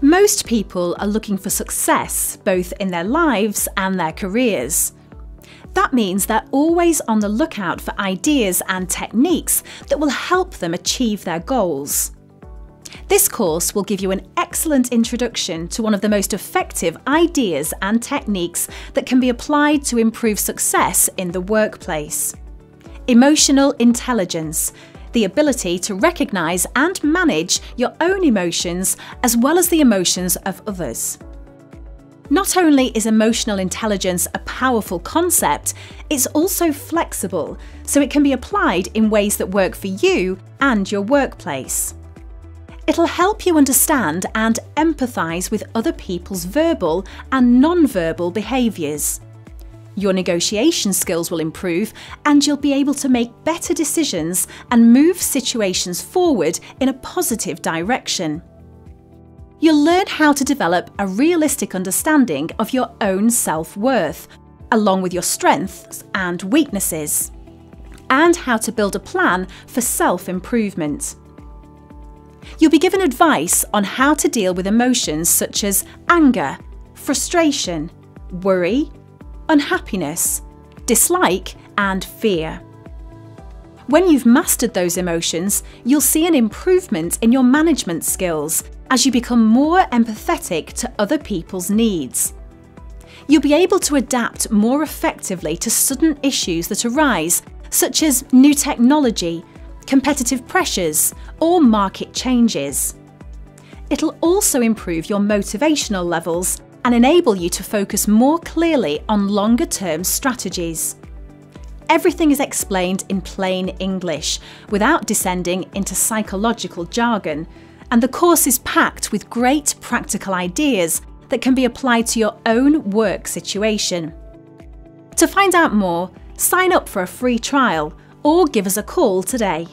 Most people are looking for success both in their lives and their careers. That means they're always on the lookout for ideas and techniques that will help them achieve their goals. This course will give you an excellent introduction to one of the most effective ideas and techniques that can be applied to improve success in the workplace. Emotional intelligence, the ability to recognise and manage your own emotions as well as the emotions of others. Not only is emotional intelligence a powerful concept, it's also flexible, so it can be applied in ways that work for you and your workplace. It'll help you understand and empathise with other people's verbal and non-verbal behaviours. Your negotiation skills will improve and you'll be able to make better decisions and move situations forward in a positive direction. You'll learn how to develop a realistic understanding of your own self worth, along with your strengths and weaknesses, and how to build a plan for self improvement. You'll be given advice on how to deal with emotions such as anger, frustration, worry, unhappiness, dislike, and fear. When you've mastered those emotions, you'll see an improvement in your management skills as you become more empathetic to other people's needs. You'll be able to adapt more effectively to sudden issues that arise, such as new technology, competitive pressures, or market changes. It'll also improve your motivational levels and enable you to focus more clearly on longer term strategies. Everything is explained in plain English without descending into psychological jargon, and the course is packed with great practical ideas that can be applied to your own work situation. To find out more, sign up for a free trial or give us a call today.